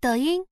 抖音